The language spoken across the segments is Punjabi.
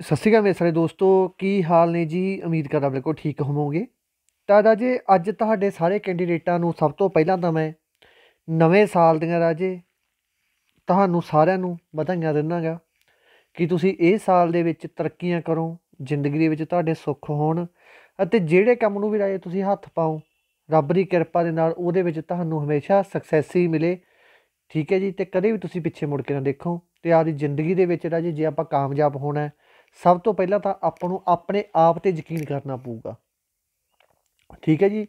ਸਤਿ ਸ਼੍ਰੀ ਅਕਾਲ ਮੇਰੇ ਸਾਰੇ ਦੋਸਤੋ, ਕੀ ਹਾਲ ਨੇ ਜੀ? ਉਮੀਦ ਕਰਦਾ ਬਿਲਕੁਲ ਠੀਕ ਹੋਵੋਗੇ। ਤਾਂ ਰਾਜੇ ਅੱਜ ਤੁਹਾਡੇ ਸਾਰੇ ਕੈਂਡੀਡੇਟਾਂ ਨੂੰ ਸਭ ਤੋਂ ਪਹਿਲਾਂ ਤਾਂ ਮੈਂ ਨਵੇਂ ਸਾਲ ਦੀਆਂ ਰਾਜੇ ਤੁਹਾਨੂੰ ਸਾਰਿਆਂ ਨੂੰ ਵਧਾਈਆਂ ਦਿੰਦਾਗਾ ਕਿ ਤੁਸੀਂ ਇਹ ਸਾਲ ਦੇ ਵਿੱਚ ਤਰੱਕੀਆਂ ਕਰੋ, ਜ਼ਿੰਦਗੀ ਦੇ ਵਿੱਚ ਤੁਹਾਡੇ ਸੁੱਖ ਹੋਣ ਅਤੇ ਜਿਹੜੇ ਕੰਮ ਨੂੰ ਵੀ ਰਾਜੇ ਤੁਸੀਂ ਹੱਥ ਪਾਓ, ਰੱਬ ਦੀ ਕਿਰਪਾ ਦੇ ਨਾਲ ਉਹਦੇ ਵਿੱਚ ਤੁਹਾਨੂੰ ਹਮੇਸ਼ਾ ਸਕਸੈਸ ਹੀ ਮਿਲੇ। ਠੀਕ ਹੈ ਜੀ, ਤੇ ਕਦੇ ਵੀ ਤੁਸੀਂ ਪਿੱਛੇ ਮੁੜ ਕੇ ਨਾ ਦੇਖੋ ਤੇ ਆਪਦੀ ਜ਼ਿੰਦਗੀ ਦੇ ਵਿੱਚ ਰਾਜੇ ਜੇ ਆਪਾਂ ਕਾਮਯਾਬ ਹੋਣਾ ਹੈ ਸਭ ਤੋਂ ਪਹਿਲਾਂ ਤਾਂ ਆਪਾਂ ਨੂੰ ਆਪਣੇ ਆਪ ਤੇ ਯਕੀਨ ਕਰਨਾ ਪਊਗਾ। ਠੀਕ ਹੈ ਜੀ?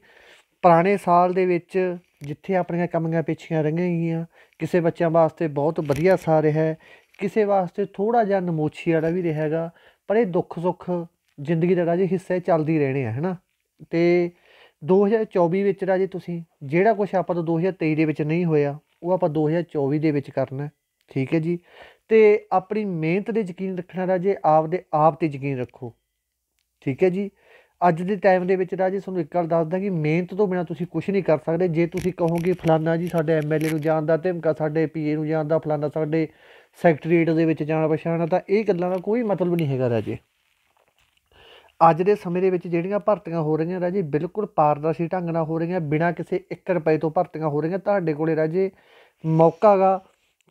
ਪੁਰਾਣੇ ਸਾਲ ਦੇ ਵਿੱਚ ਜਿੱਥੇ ਆਪਣੀਆਂ ਕਮੀਆਂ ਪਿੱਛੀਆਂ ਰਹੀਆਂ ਗਈਆਂ, ਕਿਸੇ ਬੱਚਿਆਂ ਵਾਸਤੇ ਬਹੁਤ ਵਧੀਆ ਸਾਲ ਰਿਹਾ ਕਿਸੇ ਵਾਸਤੇ ਥੋੜਾ ਜਿਹਾ ਨਮੋਛੀ ਵਾਲਾ ਵੀ ਰਿਹਾਗਾ ਪਰ ਇਹ ਦੁੱਖ ਸੁੱਖ ਜ਼ਿੰਦਗੀ ਦਾ ਰਾਜੇ ਹਿੱਸੇ ਚੱਲਦੀ ਰਹਿਣੇ ਆ, ਹੈਨਾ? ਤੇ 2024 ਵਿੱਚ ਰਾਜੇ ਤੁਸੀਂ ਜਿਹੜਾ ਕੁਝ ਆਪਾਂ ਤੋਂ 2023 ਦੇ ਵਿੱਚ ਨਹੀਂ ਹੋਇਆ, ਉਹ ਆਪਾਂ 2024 ਦੇ ਵਿੱਚ ਕਰਨਾ ਠੀਕ ਹੈ ਜੀ? ਤੇ ਆਪਣੀ ਮਿਹਨਤ 'ਤੇ ਯਕੀਨ ਰੱਖਣਾ ਰਾਜੇ ਆਪ ਦੇ ਆਪ ਤੇ ਯਕੀਨ ਰੱਖੋ। ਠੀਕ ਹੈ ਜੀ? ਅੱਜ ਦੇ ਟਾਈਮ ਦੇ ਵਿੱਚ ਰਾਜੇ ਤੁਹਾਨੂੰ ਇੱਕ ਗੱਲ ਦੱਸਦਾ ਕਿ ਮਿਹਨਤ ਤੋਂ ਬਿਨਾ ਤੁਸੀਂ ਕੁਝ ਨਹੀਂ ਕਰ ਸਕਦੇ। ਜੇ ਤੁਸੀਂ ਕਹੋਗੇ ਫਲਾਨਾ ਜੀ ਸਾਡੇ ਐਮਐਲਏ ਨੂੰ ਜਾਣਦਾ ਧਮਕਾ ਸਾਡੇ ਪੀਏ ਨੂੰ ਜਾਣਦਾ ਫਲਾਨਾ ਸਾਡੇ ਸੈਕਟਰੀਏਟ ਦੇ ਵਿੱਚ ਜਾਣਾ ਪਛਾਣਾ ਤਾਂ ਇਹ ਗੱਲਾਂ ਦਾ ਕੋਈ ਮਤਲਬ ਨਹੀਂ ਹੈਗਾ ਰਾਜੇ। ਅੱਜ ਦੇ ਸਮੇਂ ਦੇ ਵਿੱਚ ਜਿਹੜੀਆਂ ਭਰਤੀਆਂ ਹੋ ਰਹੀਆਂ ਰਾਜੇ, ਬਿਲਕੁਲ ਪਾਰਦਰਸ਼ੀ ਢੰਗ ਨਾਲ ਹੋ ਰਹੀਆਂ, ਬਿਨਾਂ ਕਿਸੇ 1 ਰੁਪਏ ਤੋਂ ਭਰਤੀਆਂ ਹੋ ਰਹੀਆਂ, ਤੁਹਾਡੇ ਕੋਲੇ ਰਾਜੇ ਮੌਕਾਗਾ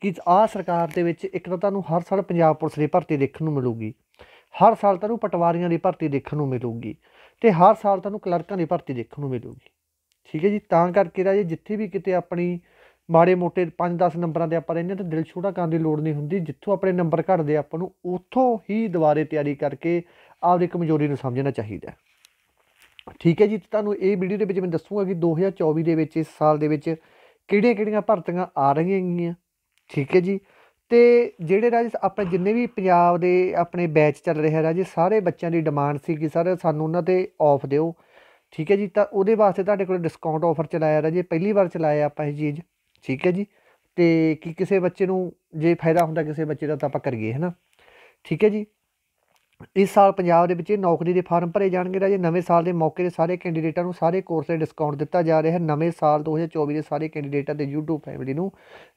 ਕਿ ਆਹ ਸਰਕਾਰ ਦੇ ਵਿੱਚ ਇੱਕ ਤਾਂ ਤੁਹਾਨੂੰ ਹਰ ਸਾਲ ਪੰਜਾਬ ਪੁਲਿਸ ਦੀ ਭਰਤੀ ਦੇਖਣ ਨੂੰ ਮਿਲੂਗੀ। ਹਰ ਸਾਲ ਤੁਹਾਨੂੰ ਪਟਵਾਰੀਆਂ ਦੀ ਭਰਤੀ ਦੇਖਣ ਨੂੰ ਮਿਲੂਗੀ ਤੇ ਹਰ ਸਾਲ ਤੁਹਾਨੂੰ ਕਲਰਕਾਂ ਦੀ ਭਰਤੀ ਦੇਖਣ ਨੂੰ ਮਿਲੂਗੀ। ਠੀਕ ਹੈ ਜੀ? ਤਾਂ ਕਰਕੇ ਰਾਜੇ, ਜਿੱਥੇ ਵੀ ਕਿਤੇ ਆਪਣੀ ਮਾੜੇ ਮੋਟੇ 5-10 ਨੰਬਰਾਂ ਤੇ ਆਪਾਂ ਰਹਿੰਦੇ ਤਾਂ ਦਿਲ ਛੋਟਾ ਕਰਨ ਦੀ ਲੋੜ ਨਹੀਂ ਹੁੰਦੀ। ਜਿੱਥੋਂ ਆਪਣੇ ਨੰਬਰ ਘਟਦੇ ਆਪਾਂ ਨੂੰ, ਉੱਥੋਂ ਹੀ ਦੁਬਾਰੇ ਤਿਆਰੀ ਕਰਕੇ ਆਪਦੀ ਕਮਜ਼ੋਰੀ ਨੂੰ ਸਮਝਣਾ ਚਾਹੀਦਾ ਠੀਕ ਹੈ ਜੀ? ਤੁਹਾਨੂੰ ਇਹ ਵੀਡੀਓ ਦੇ ਵਿੱਚ ਮੈਂ ਦੱਸੂਗਾ ਕਿ 2024 ਦੇ ਵਿੱਚ, ਇਸ ਸਾਲ ਦੇ ਵਿੱਚ ਕਿਹੜੀਆਂ ਕਿਹੜੀਆਂ ਭਰਤੀਆਂ ਆ ਰਹੀਆਂ ਹੈਗੀਆਂ। ਠੀਕ ਹੈ ਜੀ। ਅਤੇ ਜਿਹੜੇ ਰਾਜੇ ਆਪਣੇ ਜਿੰਨੇ ਵੀ ਪੰਜਾਬ ਦੇ ਆਪਣੇ ਬੈਚ ਚੱਲ ਰਿਹਾ ਰਾਜੇ, ਸਾਰੇ ਬੱਚਿਆਂ ਦੀ ਡਿਮਾਂਡ ਸੀ ਕਿ ਸਰ ਸਾਨੂੰ ਉਹਨਾਂ ਤੇ ਔਫ ਦਿਓ। ਠੀਕ ਹੈ ਜੀ, ਤਾਂ ਉਹਦੇ ਵਾਸਤੇ ਤੁਹਾਡੇ ਕੋਲ ਡਿਸਕਾਊਂਟ ਆਫਰ ਚਲਾਇਆ ਰਾਜੇ, ਪਹਿਲੀ ਵਾਰ ਚਲਾਇਆ ਆਪਾਂ ਇਹ ਚੀਜ਼। ਠੀਕ ਹੈ ਜੀ, ਤੇ ਕਿ ਕਿਸੇ ਬੱਚੇ ਨੂੰ ਜੇ ਫਾਇਦਾ ਹੁੰਦਾ ਕਿਸੇ ਬੱਚੇ ਦਾ ਤਾਂ ਆਪਾਂ ਕਰੀਏ ਹੈ ਨਾ ਠੀਕ ਹੈ ਜੀ ਇਸ ਸਾਲ ਪੰਜਾਬ ਦੇ ਵਿੱਚ ਨੌਕਰੀ ਦੇ ਫਾਰਮ ਭਰੇ ਜਾਣਗੇ ਰਾਜੇ। ਨਵੇਂ ਸਾਲ ਦੇ ਮੌਕੇ ਤੇ ਸਾਰੇ ਕੈਂਡੀਡੇਟਾਂ ਨੂੰ ਸਾਰੇ ਕੋਰਸ ਤੇ ਡਿਸਕਾਊਂਟ ਦਿੱਤਾ ਜਾ ਰਿਹਾ। ਹੈ ਨਵੇਂ ਸਾਲ 2024 ਦੇ ਸਾਰੇ ਕੈਂਡੀਡੇਟਾਂ ਦੇ YouTube ਫੈਮਿਲੀ ਨੂੰ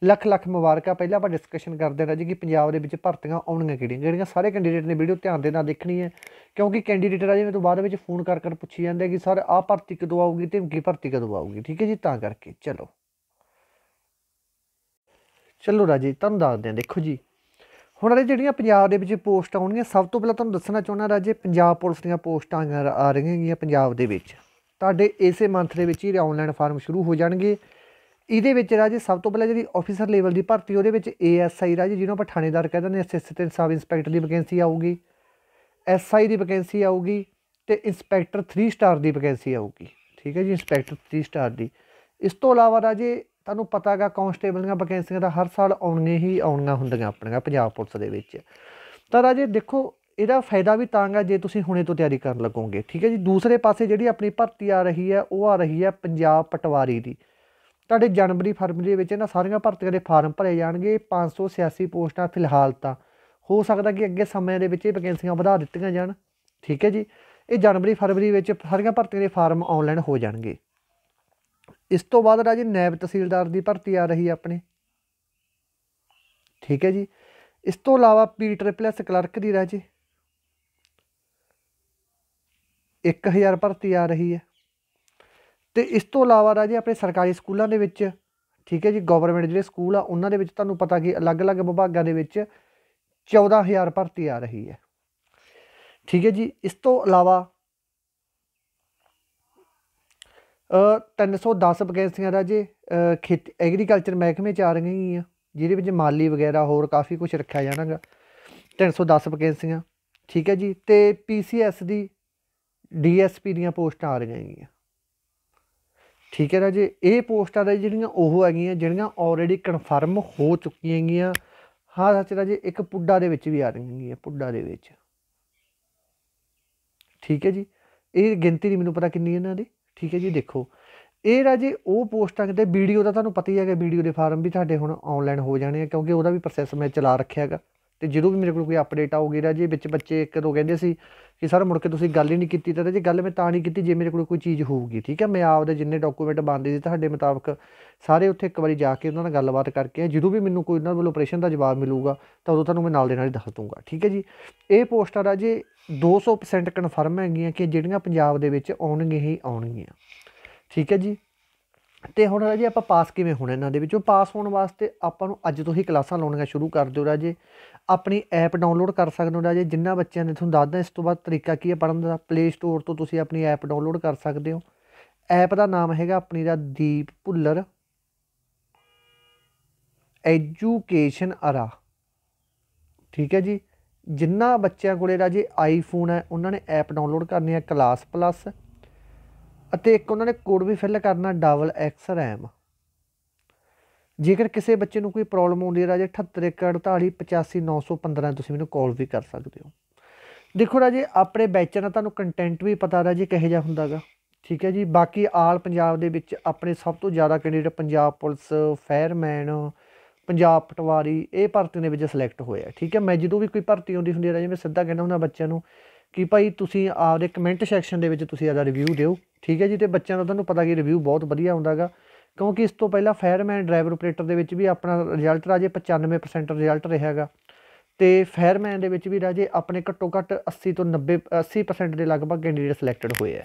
ਲੱਖ ਲੱਖ ਮੁਬਾਰਕਾਂ। ਪਹਿਲਾਂ ਆਪਾਂ ਡਿਸਕਸ਼ਨ ਕਰਦੇ ਹਾਂ ਰਾਜੇ ਕਿ ਪੰਜਾਬ ਦੇ ਵਿੱਚ ਭਰਤੀਆਂ ਆਉਣੀਆਂ ਕਿਹੜੀਆਂ? ਜਿਹੜੀਆਂ ਸਾਰੇ ਕੈਂਡੀਡੇਟ ਨੇ ਵੀਡੀਓ ਧਿਆਨ ਦੇ ਨਾਲ ਦੇਖਣੀ ਹੈ। ਕਿਉਂਕਿ ਕੈਂਡੀਡੇਟ ਰਾਜੇ ਮੇਰੇ ਤੋਂ ਬਾਅਦ ਵਿੱਚ ਫੋਨ ਕਰ ਕਰ ਪੁੱਛੀ ਜਾਂਦੇ ਕਿ ਸਰ ਆਹ ਭਰਤੀ ਕਦੋਂ ਆਊਗੀ ਤੇ ਕੀ ਭਰਤੀ ਕਦੋਂ ਆਊਗੀ। ਠੀਕ ਹੈ ਜੀ, ਤਾਂ ਕਰਕੇ। ਚਲੋ। ਚਲੋ ਰਾਜੇ, ਤੁਹਾਨੂੰ ਦੱਸਦੇ ਹਾਂ। ਦੇਖੋ ਜੀ ਹੁਣ ਇਹ ਜਿਹੜੀਆਂ ਪੰਜਾਬ ਦੇ ਵਿੱਚ ਪੋਸਟਾਂ ਆਉਣਗੀਆਂ, ਸਭ ਤੋਂ ਪਹਿਲਾਂ ਤੁਹਾਨੂੰ ਦੱਸਣਾ ਚਾਹੁੰਦਾ ਰਾਜੇ ਪੰਜਾਬ ਪੁਲਿਸ ਦੀਆਂ ਪੋਸਟਾਂ ਆ ਰਹੀਆਂ ਹੈਗੀਆਂ ਪੰਜਾਬ ਦੇ ਵਿੱਚ। ਤੁਹਾਡੇ ਇਸੇ ਮੰਥ ਦੇ ਵਿੱਚ ਹੀ ਆਨਲਾਈਨ ਫਾਰਮ ਸ਼ੁਰੂ ਹੋ ਜਾਣਗੇ। ਇਹਦੇ ਵਿੱਚ ਰਾਜੇ ਸਭ ਤੋਂ ਪਹਿਲਾਂ ਜਿਹੜੀ ਆਫੀਸਰ ਲੈਵਲ ਦੀ ਭਰਤੀ, ਉਹਦੇ ਵਿੱਚ ਏਐਸਆਈ ਰਾਜੇ, ਜਿਹਨੂੰ ਆਪਾਂ ਥਾਣੇਦਾਰ ਕਹਿੰਦੇ ਨੇ ਅਸਿਸਟੈਂਟ ਸਬ ਇੰਸਪੈਕਟਰ ਦੀ ਵੈਕੈਂਸੀ ਆਊਗੀ। ਐਸਆਈ ਦੀ ਵੈਕੈਂਸੀ ਆਊਗੀ ਤੇ ਇੰਸਪੈਕਟਰ 3 ਸਟਾਰ ਦੀ ਵੈਕੈਂਸੀ ਆਊਗੀ। ਠੀਕ ਹੈ ਜੀ ਇੰਸਪੈਕਟਰ 3 ਸਟਾਰ ਦੀ। ਇਸ ਤੋਂ ਇਲਾਵਾ ਰਾਜੇ ਤੁਹਾਨੂੰ ਪਤਾ ਹੈਗਾ ਕਾਂਸਟੇਬਲ ਦੀਆਂ ਵੈਕੈਂਸੀਆਂ ਤਾਂ ਹਰ ਸਾਲ ਆਉਣੀਆਂ ਹੀ ਆਉਣੀਆਂ ਹੁੰਦੀਆਂ ਆਪਣੀਆਂ ਪੰਜਾਬ ਪੁਲਿਸ ਦੇ ਵਿੱਚ। ਤਾਂ ਰਾਜੇ ਦੇਖੋ, ਇਹਦਾ ਫਾਇਦਾ ਵੀ ਤਾਂਗਾ ਜੇ ਤੁਸੀਂ ਹੁਣੇ ਤੋਂ ਤਿਆਰੀ ਕਰਨ ਲੱਗੋਗੇ, ਠੀਕ ਹੈ ਜੀ? ਦੂਸਰੇ ਪਾਸੇ ਜਿਹੜੀ ਆਪਣੀ ਭਰਤੀ ਆ ਰਹੀ ਹੈ, ਉਹ ਆ ਰਹੀ ਹੈ ਪੰਜਾਬ ਪਟਵਾਰੀ ਦੀ। ਤੁਹਾਡੇ ਜਨਵਰੀ ਫਰਵਰੀ ਵਿੱਚ ਇਹਨਾਂ ਸਾਰੀਆਂ ਭਰਤੀਆਂ ਦੇ ਫਾਰਮ ਭਰੇ ਜਾਣਗੇ 586 ਪੋਸਟਾਂ ਫਿਲਹਾਲ ਤਾਂ। ਹੋ ਸਕਦਾ ਕਿ ਅੱਗੇ ਸਮੇਂ ਦੇ ਵਿੱਚ ਇਹ ਵੈਕੈਂਸੀਆਂ ਵਧਾ ਦਿੱਤੀਆਂ ਜਾਣ, ਠੀਕ ਹੈ ਜੀ? ਇਹ ਜਨਵਰੀ ਫਰਵਰੀ ਵਿੱਚ ਸਾਰੀਆਂ ਭਰਤੀਆਂ ਦੇ ਫਾਰਮ ਆਨਲਾਈਨ ਹੋ ਜਾਣਗੇ। ਇਸ ਤੋਂ ਬਾਅਦ ਰਾਜੇ ਨੈਬ ਤਹਿਸੀਲਦਾਰ ਦੀ ਭਰਤੀ ਆ ਰਹੀ ਹੈ ਆਪਣੇ। ਠੀਕ ਹੈ ਜੀ। ਇਸ ਤੋਂ ਇਲਾਵਾ ਪੀ ਟ੍ਰਿਪਲ ਐਸ ਕਲਰਕ ਦੀ ਰਾਜੇ 1000 ਭਰਤੀ ਆ ਰਹੀ ਹੈ। ਤੇ ਇਸ ਤੋਂ ਇਲਾਵਾ ਰਾਜੇ ਆਪਣੇ ਸਰਕਾਰੀ ਸਕੂਲਾਂ ਦੇ ਵਿੱਚ, ਠੀਕ ਹੈ ਜੀ ਗਵਰਨਮੈਂਟ ਜਿਹੜੇ ਸਕੂਲ ਆ, ਉਹਨਾਂ ਦੇ ਵਿੱਚ ਤੁਹਾਨੂੰ ਪਤਾ ਕਿ ਅਲੱਗ-ਅਲੱਗ ਵਿਭਾਗਾਂ ਦੇ ਵਿੱਚ 14000 ਭਰਤੀ ਆ ਰਹੀ ਹੈ। ਠੀਕ ਹੈ ਜੀ। ਇਸ ਤੋਂ ਇਲਾਵਾ 310 ਵਕੈਂਸੀਆਂ ਰਾਜੇ ਖੇਤੀ, ਐਗਰੀਕਲਚਰ ਮਹਿਕਮੇ ਚ ਆ ਰਹੀਆਂ ਜਿਹਦੇ ਵਿੱਚ ਮਾਲੀ ਵਗੈਰਾ ਹੋਰ ਕਾਫੀ ਕੁਝ ਰੱਖਿਆ ਜਾਣਾਗਾ। 310 ਵੈਕੈਂਸੀਆਂ ਠੀਕ ਹੈ ਜੀ? ਤੇ ਪੀਸੀਐਸ ਦੀ ਡੀਐਸਪੀ ਦੀਆਂ ਪੋਸਟਾਂ ਆ ਰਹੀਆਂ ਹੈਗੀਆਂ। ਠੀਕ ਹੈ ਰਾਜੇ ਇਹ ਪੋਸਟਾਂ ਦਾ ਜਿਹੜੀਆਂ ਉਹ ਹੈਗੀਆਂ, ਜਿਹੜੀਆਂ ਆਲਰੇਡੀ ਕਨਫਰਮ ਹੋ ਚੁੱਕੀਆਂ ਹੈਗੀਆਂ, ਹਾਂ, ਸੱਚ ਰਾਜੇ ਇੱਕ ਪੁੱਡਾ ਦੇ ਵਿੱਚ ਵੀ ਆ ਰਹੀਆਂ ਹੈਗੀਆਂ, ਪੁੱਡਾ ਦੇ ਵਿੱਚ। ਠੀਕ ਹੈ ਜੀ? ਇਹ ਗਿਣਤੀ ਨਹੀਂ ਮੈਨੂੰ ਪਤਾ ਕਿੰਨੀ ਇਹਨਾਂ ਦੀ। ਠੀਕ ਹੈ ਜੀ, ਦੇਖੋ। ਇਹ ਰਾਜੇ, ਉਹ ਪੋਸਟਾਂ ਕਿਤੇ, ਵੀਡੀਓ ਦਾ ਤੁਹਾਨੂੰ ਪਤਾ ਹੀ ਹੈਗਾ, ਵੀਡੀਓ ਦੇ ਫਾਰਮ ਵੀ ਤੁਹਾਡੇ ਹੁਣ ਆਨਲਾਈਨ ਹੋ ਜਾਣੇ ਆ, ਕਿਉਂਕਿ ਉਹਦਾ ਵੀ ਪ੍ਰੋਸੈਸ ਮੈਂ ਚਲਾ ਰੱਖਿਆ ਹੈਗਾ। ਤੇ ਜਦੋਂ ਵੀ ਮੇਰੇ ਕੋਲ ਕੋਈ ਅਪਡੇਟ ਆਊਗੀ ਰਾਜੇ ਵਿੱਚ ਬੱਚੇ ਇੱਕ ਦੋ ਕਹਿੰਦੇ ਸੀ ਕਿ ਸਰ, ਮੁੜ ਕੇ ਤੁਸੀਂ ਗੱਲ ਹੀ ਨਹੀਂ ਕੀਤੀ ਤਾਂ ਜੀ ਗੱਲ ਮੈਂ ਤਾਂ ਨਹੀਂ ਕੀਤੀ, ਜੇ ਮੇਰੇ ਕੋਲ ਕੋਈ ਚੀਜ਼ ਹੋਊਗੀ। ਠੀਕ ਹੈ, ਮੈਂ ਆਪਦੇ ਜਿੰਨੇ ਡਾਕੂਮੈਂਟ ਬਣਦੇ ਸੀ ਤੁਹਾਡੇ ਮੁਤਾਬਕ ਸਾਰੇ ਉੱਥੇ ਇੱਕ ਵਾਰੀ ਜਾ ਕੇ ਉਹਨਾਂ ਨਾਲ ਗੱਲਬਾਤ ਕਰਕੇ ਜਦੋਂ ਵੀ ਮੈਨੂੰ ਕੋਈ ਉਹਨਾਂ ਵੱਲੋਂ ਆਪਰੇਸ਼ਨ ਦਾ ਜਵਾਬ ਮਿਲੂਗਾ ਤਾਂ ਉਦੋਂ ਤੁਹਾਨੂੰ ਮੈਂ ਨਾਲ ਦੇ ਨਾਲ ਹੀ ਦੱਸ ਦੂੰਗਾ ਠੀਕ ਹੈ ਜੀ, ਇਹ ਪੋਸਟਾਂ ਰਾਜੇ 200% ਕਨਫਰਮ ਹੈਗੀਆਂ ਕਿ ਜਿਹੜੀਆਂ ਪੰਜਾਬ ਦੇ ਵਿੱਚ ਆਉਣਗੀਆਂ ਹੀ ਆਉਣਗੀਆਂ। ਠੀਕ ਹੈ ਜੀ, ਤੇ ਹੁਣ ਰਾਜੇ ਆਪਾਂ ਪਾਸ ਕਿਵੇਂ ਹੋਣਾ ਇਹਨਾਂ ਦੇ ਵਿੱਚੋਂ? ਪਾਸ ਹੋਣ ਵਾਸਤੇ ਆਪਾਂ ਨੂੰ ਅੱਜ ਤੋਂ ਹੀ ਕਲਾਸਾਂ ਲਾਉਣੀਆਂ ਸ਼ੁਰੂ ਕਰ ਦਿਓ ਰਾਜੇ। ਆਪਣੀ ਐਪ ਡਾਊਨਲੋਡ ਕਰ ਸਕਦੇ ਹੋ ਰਾਜੇ, ਜਿੰਨਾ ਬੱਚਿਆਂ ਨੇ ਤੁਹਾਨੂੰ ਦੱਸਦਾ, ਇਸ ਤੋਂ ਬਾਅਦ ਤਰੀਕਾ ਕੀ ਹੈ ਪੜਨ ਦਾ? ਪਲੇ ਸਟੋਰ ਤੋਂ ਤੁਸੀਂ ਆਪਣੀ ਐਪ ਡਾਊਨਲੋਡ ਕਰ ਸਕਦੇ ਹੋ। ਐਪ ਦਾ ਨਾਮ ਹੈਗਾ ਆਪਣੀ ਦਾ ਦੀਪ ਭੁੱਲਰ। ਐਜੂਕੇਸ਼ਨ ਅਰਾ ਠੀਕ ਹੈ ਜੀ? ਜਿੰਨਾ ਬੱਚਿਆਂ ਕੋਲੇ ਰਾਜੇ ਆਈਫੋਨ ਹੈ, ਉਹਨਾਂ ਨੇ ਐਪ ਡਾਊਨਲੋਡ ਕਰਨੀ ਹੈ ਕਲਾਸ ਪਲੱਸ ਅਤੇ ਇੱਕ ਉਹਨਾਂ ਨੇ ਕੋਡ ਵੀ ਫਿਲ ਕਰਨਾ ਡਬਲ ਐਕਸ ਰੈਮ ਜੇਕਰ ਕਿਸੇ ਬੱਚੇ ਨੂੰ ਕੋਈ ਪ੍ਰੋਬਲਮ ਆਉਂਦੀ ਹੈ, ਰਾਜੇ 7848859915 ਤੁਸੀਂ ਮੈਨੂੰ ਕਾਲ ਵੀ ਕਰ ਸਕਦੇ ਹੋ। ਦੇਖੋ ਰਾਜੇ, ਆਪਣੇ ਬੈਚਾਂ ਦਾ ਤੁਹਾਨੂੰ ਕੰਟੈਂਟ ਵੀ ਪਤਾ ਰਾਜੇ ਕਿਹੋ ਜਿਹਾ ਹੁੰਦਾਗਾ ਠੀਕ ਹੈ ਜੀ, ਬਾਕੀ ਆਲ ਪੰਜਾਬ ਦੇ ਵਿੱਚ ਆਪਣੇ ਸਭ ਤੋਂ ਜ਼ਿਆਦਾ candidate Punjab police fireman Punjab ਪਟਵਾਰੀ, ਇਹ ਭਰਤੀ ਦੇ ਵਿੱਚ ਸਿਲੈਕਟ ਹੋਇਆ ਠੀਕ ਹੈ, ਮੈਂ ਜਦੋਂ ਵੀ ਕੋਈ ਭਰਤੀ ਆਉਂਦੀ ਹੁੰਦੀ ਹੈ ਰਾਜੇ, ਮੈਂ ਸਿੱਧਾ ਕਹਿੰਦਾ ਹੁੰਦਾ ਬੱਚਿਆਂ ਨੂੰ ਕਿ ਭਾਈ ਤੁਸੀਂ ਆਪਦੇ ਕਮੈਂਟ ਸੈਕਸ਼ਨ ਦੇ ਵਿੱਚ ਤੁਸੀਂ ਇਹਦਾ ਰਿਵਿਊ ਦਿਓ। ਠੀਕ ਹੈ ਜੀ, ਤੇ ਬੱਚਿਆਂ ਦਾ ਤੁਹਾਨੂੰ ਪਤਾ ਕਿ ਰਿਵਿਊ ਬਹੁਤ ਵਧੀਆ ਹੁੰਦਾਗਾ ਕਿਉਂਕਿ ਇਸ ਤੋਂ ਪਹਿਲਾਂ ਫਾਇਰਮੈਨ ਡਰਾਈਵਰ ਆਪਰੇਟਰ ਦੇ ਵਿੱਚ ਵੀ ਆਪਣਾ ਰਿਜ਼ਲਟ ਰਾਜੇ 95% ਰਿਜ਼ਲਟ ਰਿਹਾਗਾ ਤੇ ਫਾਇਰਮੈਨ ਦੇ ਵਿੱਚ ਵੀ ਰਾਜੇ ਆਪਣੇ ਘੱਟੋ ਘੱਟ 80 ਤੋਂ 90 80% ਦੇ ਲਗਭਗ ਕੈਂਡੀਡੇਟ ਸਿਲੈਕਟਡ ਹੋਏ ਆ।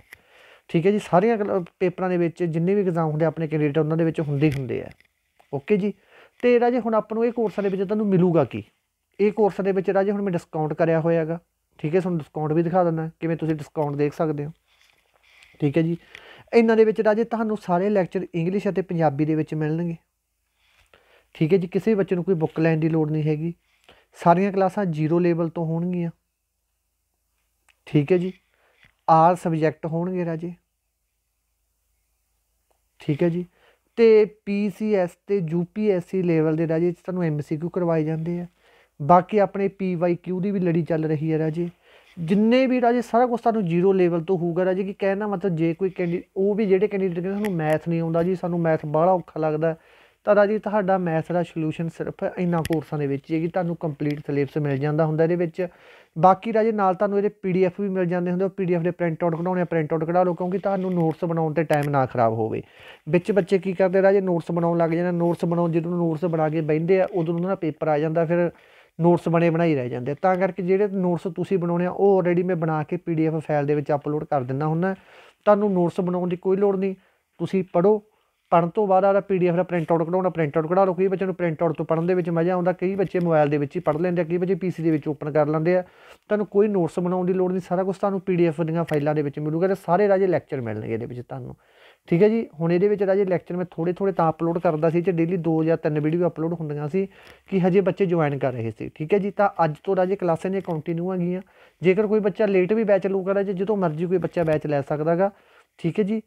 ਠੀਕ ਹੈ ਜੀ, ਸਾਰੀਆਂ ਪੇਪਰਾਂ ਦੇ ਵਿੱਚ ਜਿੰਨੇ ਵੀ ਐਗਜ਼ਾਮ ਹੁੰਦੇ ਆਪਣੇ ਕੈਂਡੀਡੇਟ ਉਹਨਾਂ ਦੇ ਵਿੱਚ ਹੁੰਦੇ ਹੁੰਦੇ ਆ। ਓਕੇ ਜੀ? ਤੇ ਰਾਜੇ ਹੁਣ ਆਪਾਂ ਨੂੰ ਇਹ ਕੋਰਸਾਂ ਦੇ ਵਿੱਚ ਤੁਹਾਨੂੰ ਮਿਲੂਗਾ ਕੀ? ਇਹ ਕੋਰਸ ਦੇ ਵਿੱਚ ਰਾਜੇ ਹੁਣ ਮੈਂ ਡਿਸਕਾਊਂਟ ਕਰਿਆ ਹੋਇਆ ਹੈਗਾ। ਠੀਕ ਹੈ, ਤੁਹਾਨੂੰ ਡਿਸਕਾਊਂਟ ਵੀ ਦਿਖਾ ਦਿੰਦਾ। ਕਿਵੇਂ ਤੁਸੀਂ ਡਿਸਕਾਊਂਟ ਦੇਖ ਸਕਦੇ ਹੋ। ਠੀਕ ਹੈ ਜੀ? ਇਹਨਾਂ ਦੇ ਵਿੱਚ ਰਾਜੇ ਤੁਹਾਨੂੰ ਸਾਰੇ ਲੈਕਚਰ ਇੰਗਲਿਸ਼ ਅਤੇ ਪੰਜਾਬੀ ਦੇ ਵਿੱਚ ਮਿਲਣਗੇ। ਠੀਕ ਹੈ ਜੀ, ਕਿਸੇ ਵੀ ਬੱਚੇ ਨੂੰ ਕੋਈ ਬੁੱਕ ਲੈਣ ਦੀ ਲੋੜ ਨਹੀਂ ਹੈਗੀ। ਸਾਰੀਆਂ ਕਲਾਸਾਂ ਜ਼ੀਰੋ ਲੈਵਲ ਤੋਂ ਹੋਣਗੀਆਂ। ਠੀਕ ਹੈ ਜੀ ਆਲ ਸਬਜੈਕਟ ਹੋਣਗੇ ਰਾਜੇ। ਠੀਕ ਹੈ ਜੀ, ਤੇ ਪੀਸੀਐਸ ਤੇ ਯੂਪੀਐਸਸੀ ਲੈਵਲ ਦੇ ਰਾਜੇ ਤੁਹਾਨੂੰ ਐਮਸੀਕਿਊ ਕਰਵਾਏ ਜਾਂਦੇ ਆ। ਬਾਕੀ ਆਪਣੇ ਪੀਵਾਈਕਿਊ ਦੀ ਵੀ ਲੜੀ ਚੱਲ ਰਹੀ ਹੈ ਰਾਜੇ। ਜਿੰਨੇ ਵੀ ਰਾਜੇ ਸਾਰਾ ਕੁਝ ਤੁਹਾਨੂੰ ਜ਼ੀਰੋ ਲੈਵਲ ਤੋਂ ਹੋਊਗਾ ਰਾਜੇ, ਕਿ ਕਹਿਣਾ ਮਤਲਬ ਜੇ ਕੋਈ ਕੈਂਡੀ ਉਹ ਵੀ ਜਿਹੜੇ ਕੈਂਡੀਡੇਟ ਕਹਿੰਦੇ ਸਾਨੂੰ ਮੈਥ ਨਹੀਂ ਆਉਂਦਾ ਜੀ, ਸਾਨੂੰ ਮੈਥ ਬਾਹਲਾ ਔਖਾ ਲੱਗਦਾ ਤਾਂ ਰਾਜੀ ਤੁਹਾਡਾ ਮੈਥ ਦਾ ਸੋਲੂਸ਼ਨ ਸਿਰਫ ਇੰਨਾ ਕੋਰਸਾਂ ਦੇ ਵਿੱਚ ਹੀ ਹੈ ਕਿ ਤੁਹਾਨੂੰ ਕੰਪਲੀਟ ਸਿਲੇਬਸ ਮਿਲ ਜਾਂਦਾ ਹੁੰਦਾ ਇਹਦੇ ਵਿੱਚ। ਬਾਕੀ ਰਾਜੇ ਨਾਲ ਤੁਹਾਨੂੰ ਇਹਦੇ ਪੀਡੀਐਫ ਵੀ ਮਿਲ ਜਾਂਦੇ ਹੁੰਦੇ ਉਹ ਪੀਡੀਐਫ ਦੇ ਪ੍ਰਿੰਟ ਆਊਟ ਕਢਾਉਣੇ ਪ੍ਰਿੰਟ ਆਊਟ ਕਢਾ ਲਓ, ਕਿਉਂਕਿ ਤੁਹਾਨੂੰ ਨੋਟਸ ਬਣਾਉਣ ਤੇ ਟਾਈਮ ਨਾ ਖਰਾਬ ਹੋਵੇ। ਵਿੱਚ ਬੱਚੇ ਕੀ ਕਰਦੇ ਰਾਜੇ ਨੋਟਸ ਬਣਾਉਣ ਲੱਗ ਜਾਂਦੇ ਨੋਟਸ ਬਣਾਉਣ, ਜਦੋਂ ਨੋਟਸ ਬਣਾ ਕੇ ਬੈਠਦੇ ਆ, ਉਦੋਂ ਉਹਨਾਂ ਦਾ ਪੇਪਰ ਆ ਜਾਂਦਾ, ਫਿਰ ਨੋਟਸ ਬਣੇ ਬਣਾਈ ਰਹਿ ਜਾਂਦੇ ਤਾਂ ਕਰਕੇ ਜਿਹੜੇ ਨੋਟਸ ਤੁਸੀਂ ਬਣਾਉਣੇ ਆ, ਉਹ ਆਲਰੇਡੀ ਮੈਂ ਬਣਾ ਕੇ ਪੀਡੀਐਫ ਫਾਈਲ ਦੇ ਵਿੱਚ ਅਪਲੋਡ ਕਰ ਦਿੰਦਾ ਹੁੰਦਾ ਤੁਹਾਨੂੰ ਨੋਟਸ ਬਣਾਉਣ ਦੀ ਕੋਈ ਲੋੜ ਨਹੀਂ। ਤੁਸੀਂ ਪੜੋ ਪੜਨ ਤੋਂ ਬਾਅਦ ਆਦਾ ਪੀਡੀਐਫ ਦਾ ਪ੍ਰਿੰਟ ਆਊਟ ਕਢਾਉਣਾ ਪ੍ਰਿੰਟ ਆਊਟ ਕਢਾ ਲਓ। ਕਈ ਬੱਚਿਆਂ ਨੂੰ ਪ੍ਰਿੰਟ ਆਊਟ ਤੋਂ ਪੜਨ ਦੇ ਵਿੱਚ ਮਜ਼ਾ ਆਉਂਦਾ, ਕਈ ਬੱਚੇ ਮੋਬਾਈਲ ਦੇ ਵਿੱਚ ਹੀ ਪੜ ਲੈਂਦੇ ਆ, ਕਈ ਬੱਚੇ ਪੀਸੀ ਦੇ ਵਿੱਚ ਓਪਨ ਕਰ ਲੈਂਦੇ ਆ। ਤੁਹਾਨੂੰ ਕੋਈ ਨੋਟਸ ਬਣਾਉਣ ਦੀ ਲੋੜ ਨਹੀਂ। ਸਾਰਾ ਕੁਝ ਤੁਹਾਨੂੰ ਪੀਡੀਐਫ ਦੀਆਂ ਫਾਈਲਾਂ ਦੇ ਵਿੱਚ ਮਿਲੂਗਾ ਤੇ ਸਾਰੇ ਰਾਜੇ ਲੈਕਚਰ ਮਿਲਣਗੇ ਇਹਦੇ ਵਿੱਚ ਤੁਹਾਨੂੰ। ਠੀਕ ਹੈ ਜੀ? ਹੁਣ ਇਹਦੇ ਵਿੱਚ ਰਾਜੇ ਲੈਕਚਰ ਮੈਂ ਥੋੜੇ ਥੋੜੇ ਤਾਂ ਅਪਲੋਡ ਕਰਦਾ ਸੀ, ਤੇ ਡੇਲੀ 2 ਜਾਂ 3 ਵੀਡੀਓ ਅਪਲੋਡ ਹੁੰਦੀਆਂ ਸੀ ਕਿ ਹਜੇ ਬੱਚੇ ਜੁਆਇਨ ਕਰ ਰਹੇ ਸੀ। ਠੀਕ ਹੈ ਜੀ? ਤਾਂ ਅੱਜ ਤੋਂ ਰਾਜੇ ਕਲਾਸਾਂ ਨੇ ਕੰਟੀਨਿਊ ਹੈਗੀਆਂ। ਜੇਕਰ ਕੋਈ ਬੱਚਾ ਲੇਟ ਵੀ ਬੈਚ ਲੂਗਾ ਰਾਜੇ, ਜਦੋਂ ਮਰਜ਼ੀ ਕੋਈ ਬੱਚਾ ਬੈਚ ਲੈ ਸਕਦਾਗਾ। ਠੀਕ ਹੈ ਜੀ?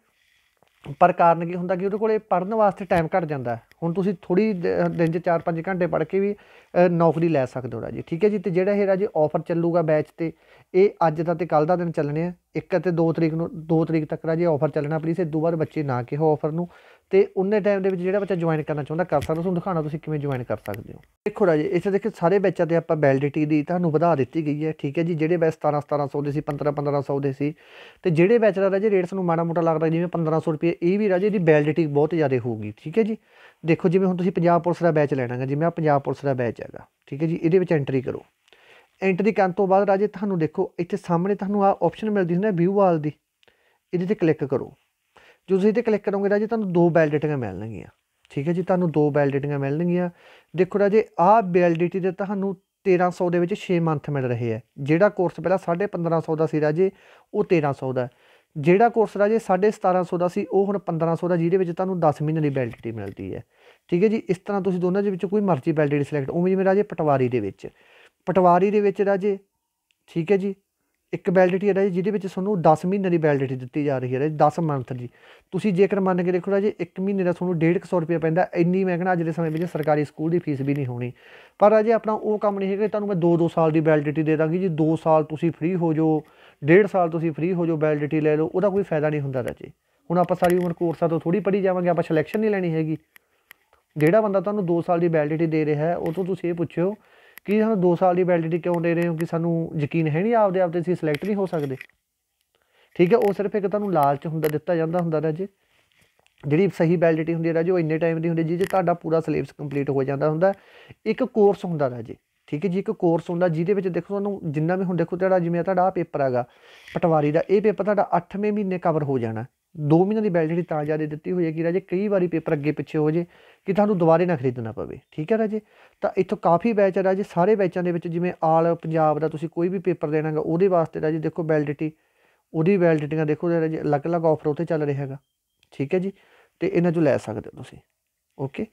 ਪਰ ਕਾਰਨ ਕੀ ਹੁੰਦਾ ਕਿ ਉਹਦੇ ਕੋਲੇ ਪੜਨ ਵਾਸਤੇ ਟਾਈਮ ਘੱਟ ਜਾਂਦਾ ਹੁਣ ਤੁਸੀਂ ਥੋੜੀ ਦਿਨ 'ਚ 4-5 ਘੰਟੇ ਪੜ੍ਹ ਕੇ ਵੀ ਨੌਕਰੀ ਲੈ ਸਕਦੇ ਹੋ ਰਾਜੀ, ਠੀਕ ਹੈ ਜੀ? ਤੇ ਜਿਹੜਾ ਇਹ ਰਾਜੀ ਆਫਰ ਚੱਲੂਗਾ ਬੈਚ ਤੇ, ਇਹ ਅੱਜ ਦਾ ਤੇ ਕੱਲ ਦਾ ਦਿਨ ਚੱਲਣੇ ਆ। 1 ਅਤੇ 2 ਤਰੀਕ ਨੂੰ 2 ਤਰੀਕ ਤੱਕ ਰਾਜੀ ਆਫਰ ਚੱਲਣਾ ਪਲੀਜ਼ ਇਹ ਦੋ ਵਾਰ ਬੱਚੇ ਨਾ ਕਿਹੋ ਆਫਰ ਨੂੰ। ਤੇ ਉਹਨੇ ਟਾਈਮ ਦੇ ਵਿੱਚ ਜਿਹੜਾ ਬੱਚਾ ਜੁਆਇਨ ਕਰਨਾ ਚਾਹੁੰਦਾ ਕਰ ਸਕਦਾ। ਤੁਹਾਨੂੰ ਦਿਖਾਣਾ ਤੁਸੀਂ ਕਿਵੇਂ ਜੁਆਇਨ ਕਰ ਸਕਦੇ ਹੋ। ਦੇਖੋ ਰਾਜੇ, ਇੱਥੇ ਦੇਖੋ ਸਾਰੇ ਬੈਚਾਂ ਤੇ ਆਪਾਂ ਵੈਲਿਡਿਟੀ ਦੀ ਤੁਹਾਨੂੰ ਵਧਾ ਦਿੱਤੀ ਗਈ ਹੈ, ਠੀਕ ਹੈ ਜੀ। ਜਿਹੜੇ ਬੈਚ 17 1700 ਦੇ ਸੀ 15 1500 ਦੇ ਸੀ। ਤੇ ਜਿਹੜੇ ਬੈਚ ਦਾ ਰਾਜੇ ਰੇਟਸ ਨੂੰ ਮਾੜਾ ਮੋਟਾ ਲੱਗਦਾ, ਜਿਵੇਂ 1500 ਰੁਪਏ, ਇਹ ਵੀ ਰਾਜੇ ਦੀ ਵੈਲਿਡਿਟੀ ਬਹੁਤ ਜ਼ਿਆਦਾ ਹੋਊਗੀ, ਠੀਕ ਹੈ ਜੀ। ਦੇਖੋ ਜਿਵੇਂ ਹੁਣ ਤੁਸੀਂ ਪੰਜਾਬ ਪੁਲਿਸ ਦਾ ਬੈਚ ਲੈਣਾਗਾ ਜਿਵੇਂ ਆ ਪੰਜਾਬ ਪੁਲਿਸ ਦਾ ਬੈਚ ਹੈਗਾ, ਠੀਕ ਹੈ ਜੀ। ਇਹਦੇ ਵਿੱਚ ਐਂਟਰੀ ਕਰੋ। ਐਂਟਰੀ ਕਰਨ ਤੋਂ ਬਾਅਦ ਰਾਜੇ ਤੁਹਾਨੂੰ ਦੇਖੋ, ਇੱਥੇ ਸਾਹਮਣੇ ਤੁਹਾਨੂੰ ਆ ਆਪਸ਼ਨ ਮਿਲਦੀ ਹੁੰਦਾ ਵਿਊ ਵਾਲ ਦੀ। ਇਹਦੇ ਤੇ ਕਲਿੱਕ ਕਰੋ। ਜੋ ਤੁਸੀਂ ਤੇ ਕਲਿੱਕ ਕਰੋਗੇ ਰਾਜੇ, ਤੁਹਾਨੂੰ ਦੋ ਵੈਲਿਡਿਟੀਆਂ ਮਿਲਣਗੀਆਂ। ਠੀਕ ਹੈ ਜੀ, ਤੁਹਾਨੂੰ ਦੋ ਵੈਲਿਡਿਟੀਆਂ ਮਿਲਣਗੀਆਂ। ਦੇਖੋ ਰਾਜੇ, ਆਹ ਵੈਲਿਡਿਟੀ ਦੇ ਤੁਹਾਨੂੰ 1300 ਦੇ ਵਿੱਚ 6 ਮੰਥ ਮਿਲ ਰਹੇ ਹੈ। ਜਿਹੜਾ ਕੋਰਸ ਪਹਿਲਾਂ 1550 ਦਾ ਸੀ ਰਾਜੇ, ਉਹ 1300 ਦਾ ਜਿਹੜਾ ਕੋਰਸ ਰਾਜੇ 1750 ਦਾ ਸੀ, ਉਹ ਹੁਣ 1500 ਦਾ, ਜਿਹਦੇ ਵਿੱਚ ਤੁਹਾਨੂੰ 10 ਮਹੀਨੇ ਦੀ ਵੈਲਿਡਿਟੀ ਮਿਲਦੀ ਹੈ। ਠੀਕ ਹੈ ਜੀ, ਇਸ ਤਰ੍ਹਾਂ ਤੁਸੀਂ ਦੋਨਾਂ ਦੇ ਵਿੱਚ ਕੋਈ ਮਰਜ਼ੀ ਵੈਲਿਡਿਟੀ ਸਿਲੈਕਟ ਉਵੇਂ ਜਿਵੇਂ ਰਾਜੇ ਪਟਵਾਰੀ ਦੇ ਵਿੱਚ। ਪਟਵਾਰੀ ਦੇ ਵਿੱਚ ਰਾਜੇ, ਠੀਕ ਹੈ ਜੀ ਇੱਕ ਵੈਲਿਡਿਟੀ ਹੈ ਜੀ, ਜਿਹਦੇ ਵਿੱਚ ਤੁਹਾਨੂੰ 10 ਮਹੀਨੇ ਦੀ ਵੈਲਿਡਿਟੀ ਦਿੱਤੀ ਜਾ ਰਹੀ ਹੈ ਰਾਜੇ 10 ਮੰਥ ਦੀ। ਤੁਸੀਂ ਜੇਕਰ ਮੰਨ ਕੇ ਦੇਖੋ ਰਾਜੇ 1 ਮਹੀਨੇ ਦਾ ਤੁਹਾਨੂੰ 150 ਰੁਪਏ ਪੈਂਦਾ, ਇੰਨੀ ਮੈਂ ਕਹਿੰਦਾ ਅੱਜ ਦੇ ਸਮੇਂ ਵਿੱਚ ਸਰਕਾਰੀ ਸਕੂਲ ਦੀ ਫੀਸ ਵੀ ਨਹੀਂ ਹੋਣੀ। ਪਰ ਅਜੇ ਆਪਣਾ ਉਹ ਕੰਮ ਨਹੀਂ ਹੈਗਾ, ਤੁਹਾਨੂੰ ਮੈਂ 2-2 ਸਾਲ ਦੀ ਵੈਲਿਡਿਟੀ ਦੇ ਦਾਂਗੀ ਜੀ 2 ਸਾਲ ਤੁਸੀਂ ਫ੍ਰੀ ਹੋ ਜਾਓ 1.5 ਸਾਲ ਤੁਸੀਂ ਫ੍ਰੀ ਹੋ ਜਾਓ ਵੈਲਿਡਿਟੀ ਲੈ ਲਓ, ਉਹਦਾ ਕੋਈ ਫਾਇਦਾ ਨਹੀਂ ਹੁੰਦਾ ਰਾਜੇ। ਹੁਣ ਆਪਾਂ ਸਾਰੀ ਉਮਰ ਕੋਰਸਾਂ ਤੋਂ ਥੋੜੀ ਪੜੀ ਜਾਵਾਂਗੇ, ਆਪਾਂ ਸਿਲੈਕਸ਼ਨ ਨਹੀਂ ਲੈਣੀ ਹੈਗੀ। ਜਿਹੜਾ ਬੰਦਾ ਤੁਹਾਨੂੰ 2 ਸਾਲ ਦੀ ਵੈਲਿਡਿਟੀ ਦੇ ਰਿਹਾ ਉਹ ਤੋਂ ਤੁਸੀਂ ਇਹ ਪੁੱਛਿਓ ਕੀ ਸਾਨੂੰ 2 ਸਾਲ ਦੀ ਵੈਲਿਡਿਟੀ ਕਿਉਂ ਦੇ ਰਹੇ ਹੋ? ਕਿ ਸਾਨੂੰ ਯਕੀਨ ਹੈ ਨਹੀਂ ਆਪਦੇ ਆਪ ਤੇ ਅਸੀਂ ਸਿਲੈਕਟ ਨਹੀਂ ਹੋ ਸਕਦੇ? ਠੀਕ ਹੈ, ਉਹ ਸਿਰਫ ਇੱਕ ਤੁਹਾਨੂੰ ਲਾਲਚ ਹੁੰਦਾ, ਦਿੱਤਾ ਜਾਂਦਾ ਹੁੰਦਾ ਰਾਜੇ। ਜਿਹੜੀ ਸਹੀ ਵੈਲਿਡਿਟੀ ਹੁੰਦੀ ਹੈ ਰਾਜੇ, ਉਹ ਇੰਨੇ ਟਾਈਮ ਦੀ ਹੁੰਦੀ ਜਿਹਦੇ ਤੁਹਾਡਾ ਪੂਰਾ ਸਿਲੇਬਸ ਕੰਪਲੀਟ ਹੋ ਜਾਂਦਾ ਹੁੰਦਾ। ਇੱਕ ਕੋਰਸ ਹੁੰਦਾ ਰਾਜੇ, ਠੀਕ ਹੈ ਜੀ, ਇੱਕ ਕੋਰਸ ਹੁੰਦਾ, ਜਿਹਦੇ ਵਿੱਚ ਦੇਖੋ ਤੁਹਾਨੂੰ ਜਿੰਨਾ ਵੀ ਹੁਣ ਦੇਖੋ ਤੁਹਾਡਾ, ਜਿਵੇਂ ਤੁਹਾਡਾ ਆਹ ਪੇਪਰ ਹੈਗਾ, ਪਟਵਾਰੀ ਦਾ, ਇਹ ਪੇਪਰ ਤੁਹਾਡਾ 8ਵੇਂ ਮਹੀਨੇ ਕਵਰ ਹੋ ਜਾਣਾ। 2 ਮਹੀਨਿਆਂ ਦੀ ਵੈਲਿਡਿਟੀ ਤਾਂ ਜ਼ਿਆਦਾ ਦਿੱਤੀ ਹੋਈ ਹੈ ਕਿ ਰਾਜੇ ਕਈ ਵਾਰੀ ਪੇਪਰ ਅੱਗੇ ਪਿੱਛੇ ਹੋ ਜੇ ਕਿ ਤੁਹਾਨੂੰ ਦੁਬਾਰੇ ਨਾ ਖਰੀਦਣਾ ਪਵੇ। ਠੀਕ ਹੈ ਰਾਜੇ? ਤਾਂ ਇੱਥੋਂ ਕਾਫੀ ਬੈਚ ਹੈ ਰਾਜੇ, ਸਾਰੇ ਬੈਚਾਂ ਦੇ ਵਿੱਚ ਜਿਵੇਂ ਆਲ ਪੰਜਾਬ ਦਾ ਤੁਸੀਂ ਕੋਈ ਵੀ ਪੇਪਰ ਦੇਣਾਗਾ ਉਹਦੇ ਵਾਸਤੇ ਰਾਜੇ ਦੇਖੋ ਵੈਲਿਡਿਟੀ ਉਹਦੀ ਵੈਲਿਡਿਟੀਆਂ ਦੇਖੋ ਰਾਜੇ ਅਲੱਗ-ਅਲੱਗ ਆਫਰ ਉੱਤੇ ਚੱਲ ਰਿਹਾ ਹੈਗਾ। ਠੀਕ ਹੈ ਜੀ? ਤੇ ਇਹਨਾਂ ਚੋਂ ਲੈ ਸਕਦੇ ਹੋ ਤੁਸੀਂ। ਓਕੇ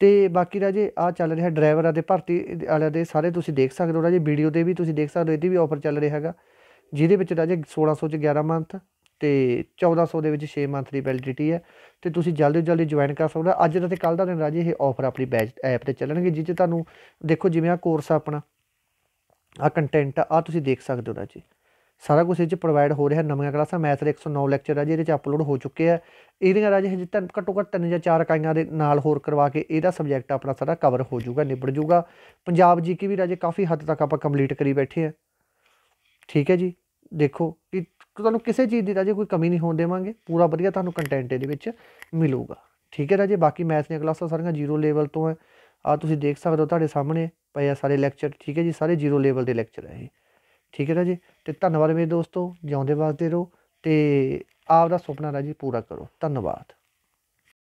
ਤੇ ਬਾਕੀ ਰਾਜੇ ਆ ਚੱਲ ਰਿਹਾ ਡਰਾਈਵਰਾਂ ਦੇ ਭਰਤੀ ਵਾਲਿਆਂ ਦੇ ਸਾਰੇ ਤੁਸੀਂ ਦੇਖ ਸਕਦੇ ਹੋ ਰਾਜੇ ਵੀਡੀਓ ਦੇ ਵੀ ਤੁਸੀਂ ਦੇਖ ਸਕਦੇ ਹੋ, ਇਹਦੀ ਵੀ ਆਫਰ ਚੱਲ ਰਿਹਾ ਹੈਗਾ, ਜਿਹਦੇ ਵਿੱਚ ਰਾਜੇ 1600 ਚ 11 ਮੰਥ ਤੇ 1400 ਦੇ ਵਿੱਚ 6 ਮੰਥ ਦੀ ਵੈਲਿਡਿਟੀ ਹੈ ਤੇ ਤੁਸੀਂ ਜਲਦੀ ਤੋਂ ਜਲਦੀ ਜੁਆਇਨ ਕਰ ਸਕਦੇ ਹੋ। ਅੱਜ ਦਾ ਤੇ ਕੱਲ ਦਾ ਦਿਨ ਰਾਜੇ, ਇਹ ਆਫਰ ਆਪਣੀ ਬੈਚ ਐਪ ਤੇ ਚੱਲਣਗੇ ਜਿਹ ਤੁਹਾਨੂੰ ਦੇਖੋ ਜਿਵੇਂ ਆ ਕੋਰਸ ਆ ਆਪਣਾ ਆ ਕੰਟੈਂਟ ਆ ਤੁਸੀਂ ਦੇਖ ਸਕਦੇ ਹੋ ਰਾਜੇ। ਸਾਰਾ ਕੁਝ ਇਹ 'ਚ ਪ੍ਰੋਵਾਈਡ ਹੋ ਰਿਹਾ, ਨਵੀਆਂ ਕਲਾਸਾਂ, ਮੈਥ ਦੇ 109 ਲੈਕਚਰ ਆ ਜੀ ਇਹਦੇ 'ਚ ਅਪਲੋਡ ਹੋ ਚੁੱਕੇ ਆ। ਇਹਦੀਆਂ ਰਾਜੇ ਹਜੇ ਤਾਂ ਘੱਟੋ ਘੱਟ ਤਿੰਨ ਜਾਂ ਚਾਰ ਇਕਾਈਆਂ ਦੇ ਨਾਲ ਹੋਰ ਕਰਵਾ ਕੇ ਇਹਦਾ ਸਬਜੈਕਟ ਆਪਣਾ ਸਾਰਾ ਕਵਰ ਹੋ ਜਾਊਗਾ, ਨਿਬੜ ਜਾਊਗਾ। ਪੰਜਾਬ ਜੀਕੇ ਵੀ ਰਾਜੇ ਕਾਫੀ ਹੱਦ ਤੱਕ ਆਪਾਂ ਕੰਪਲੀਟ ਕਰੀ ਬੈਠੇ ਆ। ਠੀਕ ਹੈ ਜੀ? ਦੇਖੋ ਕਿ ਤੁਹਾਨੂੰ ਕਿਸੇ ਚੀਜ਼ ਦੀ ਰਾਜੇ ਕੋਈ ਕਮੀ ਨਹੀਂ ਹੋਣ ਦੇਵਾਂਗੇ, ਪੂਰਾ ਵਧੀਆ ਤੁਹਾਨੂੰ ਕੰਟੈਂਟ ਇਹਦੇ ਵਿੱਚ ਮਿਲੂਗਾ। ਠੀਕ ਹੈ ਰਾਜੇ, ਬਾਕੀ ਮੈਥ ਦੀਆਂ ਕਲਾਸਾਂ ਸਾਰੀਆਂ ਜ਼ੀਰੋ ਲੈਵਲ ਤੋਂ ਹੈ। ਆ ਤੁਸੀਂ ਦੇਖ ਸਕਦੇ ਹੋ ਤੁਹਾਡੇ ਸਾਹਮਣੇ ਪਏ ਆ ਸਾਰੇ ਲੈਕਚਰ ਠੀਕ ਹੈ ਜੀ, ਸਾਰੇ ਜ਼ੀਰੋ ਲੈਵਲ ਦੇ ਲੈਕਚਰ ਹੈ ਇਹ। ਠੀਕ ਹੈ ਰਾਜੇ, ਤੇ ਧੰਨਵਾਦ ਮੇਰੇ ਦੋਸਤੋ, ਜਿਉਂਦੇ ਵਾਸਤੇ ਰਹੋ ਤੇ ਆਪ ਦਾ ਸੁਪਨਾ ਰਾਜੀ ਪੂਰਾ ਕਰੋ। ਧੰਨਵਾਦ।